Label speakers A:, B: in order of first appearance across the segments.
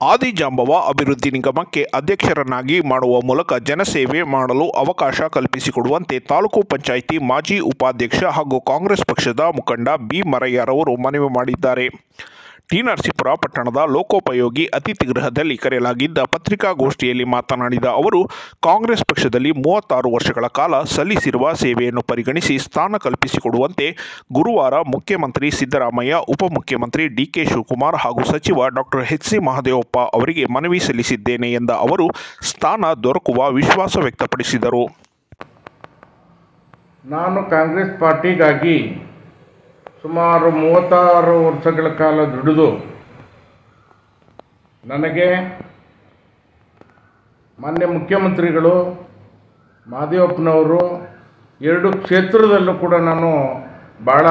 A: ಆದಿಜಾಂಬವ ಅಭಿವೃದ್ಧಿ ನಿಗಮಕ್ಕೆ ಅಧ್ಯಕ್ಷರನ್ನಾಗಿ ಮಾಡುವ ಮೂಲಕ ಜನಸೇವೆ ಮಾಡಲು ಅವಕಾಶ ಕಲ್ಪಿಸಿಕೊಡುವಂತೆ ತಾಲೂಕು ಪಂಚಾಯಿತಿ ಮಾಜಿ ಉಪಾಧ್ಯಕ್ಷ ಹಾಗೂ ಕಾಂಗ್ರೆಸ್ ಪಕ್ಷದ ಮುಖಂಡ ಬಿ ಮರಯ್ಯರವರು ಮನವಿ ಮಾಡಿದ್ದಾರೆ. ಟಿ ನರಸೀಪುರ ಪಟ್ಟಣದ ಲೋಕೋಪಯೋಗಿ ಅತಿಥಿ ಗೃಹದಲ್ಲಿ ಕರೆಯಲಾಗಿದ್ದ ಪತ್ರಿಕಾಗೋಷ್ಠಿಯಲ್ಲಿ ಮಾತನಾಡಿದ ಅವರು, ಕಾಂಗ್ರೆಸ್ ಪಕ್ಷದಲ್ಲಿ ಮೂವತ್ತಾರು ವರ್ಷಗಳ ಕಾಲ ಸಲ್ಲಿಸಿರುವ ಸೇವೆಯನ್ನು ಪರಿಗಣಿಸಿ ಸ್ಥಾನ ಕಲ್ಪಿಸಿಕೊಡುವಂತೆ ಗುರುವಾರ ಮುಖ್ಯಮಂತ್ರಿ ಸಿದ್ದರಾಮಯ್ಯ, ಉಪಮುಖ್ಯಮಂತ್ರಿ ಡಿಕೆ ಶಿವಕುಮಾರ್ ಹಾಗೂ ಸಚಿವ ಡಾಕ್ಟರ್ ಎಚ್ ಸಿ ಮಹದೇವಪ್ಪ ಅವರಿಗೆ ಮನವಿ ಸಲ್ಲಿಸಿದ್ದೇನೆ ಎಂದ ಅವರು, ಸ್ಥಾನ ದೊರಕುವ ವಿಶ್ವಾಸ ವ್ಯಕ್ತಪಡಿಸಿದರು.
B: ನಾನು ಕಾಂಗ್ರೆಸ್ ಪಾರ್ಟಿಗಾಗಿ ಸುಮಾರು ಮೂವತ್ತಾರು ವರ್ಷಗಳ ಕಾಲ ದುಡಿದು ನನಗೆ ಮಾನ್ಯ ಮುಖ್ಯಮಂತ್ರಿಗಳು, ಮಾದೇವಪ್ಪನವರು ಎರಡು ಕ್ಷೇತ್ರದಲ್ಲೂ ಕೂಡ ನಾನು ಭಾಳ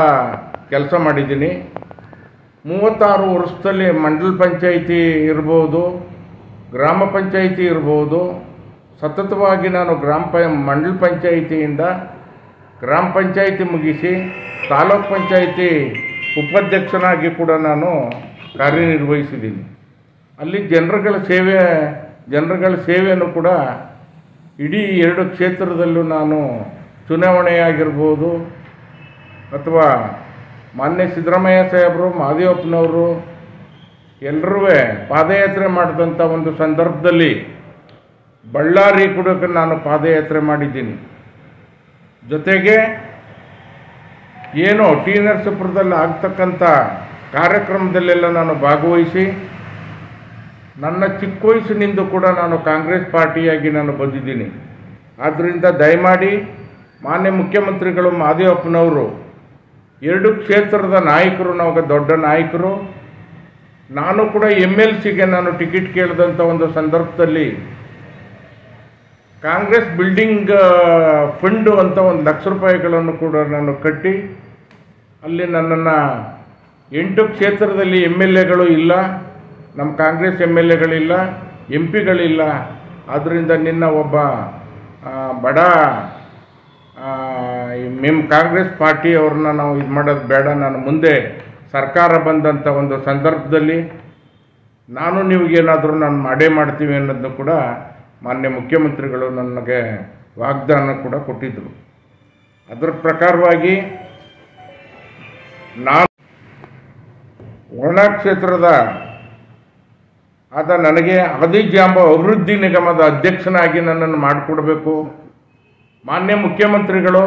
B: ಕೆಲಸ ಮಾಡಿದ್ದೀನಿ. ಮೂವತ್ತಾರು ವರ್ಷದಲ್ಲಿ ಮಂಡಲ ಪಂಚಾಯಿತಿ ಇರ್ಬೋದು, ಗ್ರಾಮ ಪಂಚಾಯಿತಿ ಇರ್ಬೋದು, ಸತತವಾಗಿ ನಾನು ಗ್ರಾಮ ಪ, ಮಂಡಲ ಪಂಚಾಯಿತಿಯಿಂದ ಗ್ರಾಮ ಪಂಚಾಯಿತಿ ಮುಗಿಸಿ ತಾಲೂಕ್ ಪಂಚಾಯಿತಿ ಉಪಾಧ್ಯಕ್ಷನಾಗಿ ಕೂಡ ನಾನು ಕಾರ್ಯನಿರ್ವಹಿಸಿದ್ದೀನಿ. ಅಲ್ಲಿ ಜನರುಗಳ ಸೇವೆ, ಜನರುಗಳ ಸೇವೆಯನ್ನು ಕೂಡ ಇಡೀ ಎರಡು ಕ್ಷೇತ್ರದಲ್ಲೂ ನಾನು ಚುನಾವಣೆಯಾಗಿರ್ಬೋದು, ಅಥವಾ ಮಾನ್ಯ ಸಿದ್ದರಾಮಯ್ಯ ಸಾಹೇಬರು ಮಹದೇವಪ್ಪನವರು ಎಲ್ಲರೂ ಪಾದಯಾತ್ರೆ ಮಾಡಿದಂಥ ಒಂದು ಸಂದರ್ಭದಲ್ಲಿ ಬಳ್ಳಾರಿ ಕೂಡ ನಾನು ಪಾದಯಾತ್ರೆ ಮಾಡಿದ್ದೀನಿ. ಜೊತೆಗೆ ಏನು ಟಿ ನರಸೀಪುರದಲ್ಲಿ ಆಗ್ತಕ್ಕಂಥ ಕಾರ್ಯಕ್ರಮದಲ್ಲೆಲ್ಲ ನಾನು ಭಾಗವಹಿಸಿ, ನನ್ನ ಚಿಕ್ಕ ವಯಸ್ಸಿನಿಂದ ಕೂಡ ನಾನು ಕಾಂಗ್ರೆಸ್ ಪಾರ್ಟಿಯಾಗಿ ನಾನು ಬಂದಿದ್ದೀನಿ. ಆದ್ದರಿಂದ ದಯಮಾಡಿ ಮಾನ್ಯ ಮುಖ್ಯಮಂತ್ರಿಗಳು ಮಾದೇವಪ್ಪನವರು, ಎರಡು ಕ್ಷೇತ್ರದ ನಾಯಕರು, ನಮಗೆ ದೊಡ್ಡ ನಾಯಕರು, ನಾನು ಕೂಡ ಎಂ ಎಲ್ ಸಿಗೆ ನಾನು ಟಿಕೆಟ್ ಕೇಳಿದಂಥ ಒಂದು ಸಂದರ್ಭದಲ್ಲಿ ಕಾಂಗ್ರೆಸ್ ಬಿಲ್ಡಿಂಗ್ ಫಂಡು ಅಂತ ಒಂದು ಲಕ್ಷ ರೂಪಾಯಿಗಳನ್ನು ಕೂಡ ನಾನು ಕಟ್ಟಿ ಅಲ್ಲಿ ನನ್ನನ್ನು ಎಂಟು ಕ್ಷೇತ್ರದಲ್ಲಿ ಎಂ ಎಲ್ ಎಗಳು ಇಲ್ಲ, ನಮ್ಮ ಕಾಂಗ್ರೆಸ್ ಎಂ ಎಲ್ ಎಗಳಿಲ್ಲ ಎಂ ಪಿಗಳಿಲ್ಲ ಆದ್ದರಿಂದ ನಿನ್ನ ಒಬ್ಬ ಬಡ ನಿಮ್ಮ ಕಾಂಗ್ರೆಸ್ ಪಾರ್ಟಿಯವ್ರನ್ನ ನಾವು ಇದು ಮಾಡೋದು ಬೇಡ. ನಾನು ಮುಂದೆ ಸರ್ಕಾರ ಬಂದಂಥ ಒಂದು ಸಂದರ್ಭದಲ್ಲಿ ನಾನು ನಿಮಗೇನಾದರೂ ನಾನು ಮಾಡೇ ಮಾಡ್ತೀವಿ ಅನ್ನೋದನ್ನು ಕೂಡ ಮಾನ್ಯ ಮುಖ್ಯಮಂತ್ರಿಗಳು ನನಗೆ ವಾಗ್ದಾನ ಕೂಡ ಕೊಟ್ಟಿದ್ದರು ಅದರ ಪ್ರಕಾರವಾಗಿ ನಾನು ಒಣ ಕ್ಷೇತ್ರದ ಆತ ನನಗೆ ಆದಿಜಾಂಬ ಅಭಿವೃದ್ಧಿ ನಿಗಮದ ಅಧ್ಯಕ್ಷನಾಗಿ ನನ್ನನ್ನು ಮಾಡಿಕೊಡ್ಬೇಕು. ಮಾನ್ಯ ಮುಖ್ಯಮಂತ್ರಿಗಳು,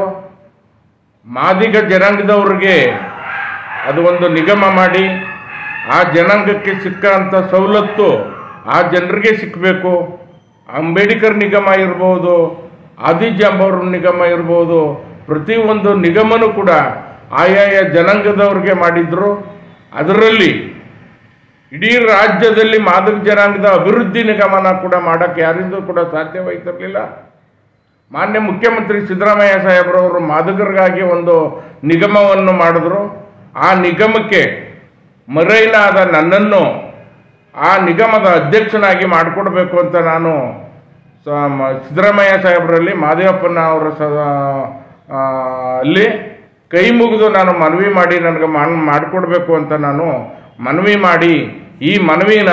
B: ಮಾದಿಗ ಜನಾಂಗದವ್ರಿಗೆ ಅದು ಒಂದು ನಿಗಮ ಮಾಡಿ, ಆ ಜನಾಂಗಕ್ಕೆ ಸಿಕ್ಕಂಥ ಸವಲತ್ತು ಆ ಜನರಿಗೆ ಸಿಕ್ಕಬೇಕು ಅಂಬೇಡ್ಕರ್ ನಿಗಮ ಇರ್ಬೋದು, ಆದಿಜಾಂಬವ್ರ ನಿಗಮ ಇರ್ಬೋದು, ಪ್ರತಿಯೊಂದು ನಿಗಮನೂ ಕೂಡ ಆಯಾಯ ಜನಾಂಗದವ್ರಿಗೆ ಮಾಡಿದ್ರು. ಅದರಲ್ಲಿ ಇಡೀ ರಾಜ್ಯದಲ್ಲಿ ಮಾದಕ ಜನಾಂಗದ ಅಭಿವೃದ್ಧಿ ನಿಗಮನ ಕೂಡ ಮಾಡೋಕ್ಕೆ ಯಾರಿಂದೂ ಕೂಡ ಸಾಧ್ಯವಾಯ್ತಿರಲಿಲ್ಲ. ಮಾನ್ಯ ಮುಖ್ಯಮಂತ್ರಿ ಸಿದ್ದರಾಮಯ್ಯ ಸಾಹೇಬ್ರವರು ಮಾದಕರಿಗಾಗಿ ಒಂದು ನಿಗಮವನ್ನು ಮಾಡಿದ್ರು. ಆ ನಿಗಮಕ್ಕೆ ಮರೈನಾದ ನನ್ನನ್ನು ಆ ನಿಗಮದ ಅಧ್ಯಕ್ಷನಾಗಿ ಮಾಡಿಕೊಡ್ಬೇಕು ಅಂತ ನಾನು ಸಿದ್ದರಾಮಯ್ಯ ಸಾಹೇಬರಲ್ಲಿ ಮಾದೇವಪ್ಪನ ಅವರ ಸ ಅಲ್ಲಿ ಕೈ ಮುಗಿದು ನಾನು ಮನವಿ ಮಾಡಿ ನನಗೆ ಮನ್ ಮಾಡಿಕೊಡ್ಬೇಕು ಅಂತ ನಾನು ಮನವಿ ಮಾಡಿ ಈ ಮನವಿನ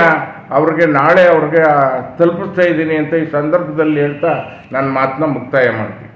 B: ಅವ್ರಿಗೆ ನಾಳೆ ಅವ್ರಿಗೆ ತಲುಪಿಸ್ತಾ ಇದ್ದೀನಿ ಅಂತ ಈ ಸಂದರ್ಭದಲ್ಲಿ ಹೇಳ್ತಾ ನನ್ನ ಮಾತನ್ನ ಮುಕ್ತಾಯ ಮಾಡ್ತೀನಿ.